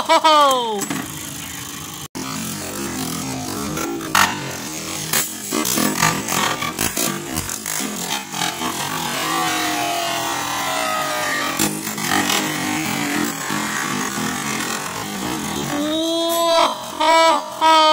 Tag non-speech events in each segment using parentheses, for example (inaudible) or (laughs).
Whoa! Whoa!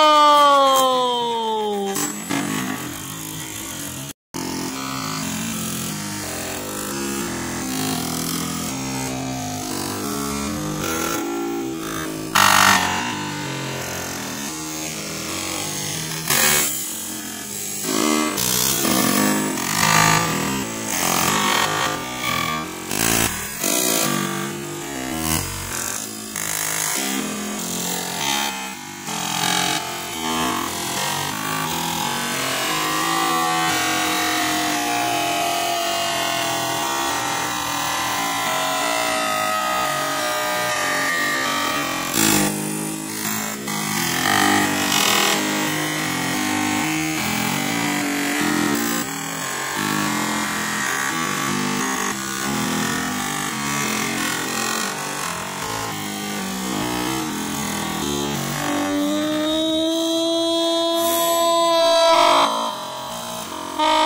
Oh! (laughs)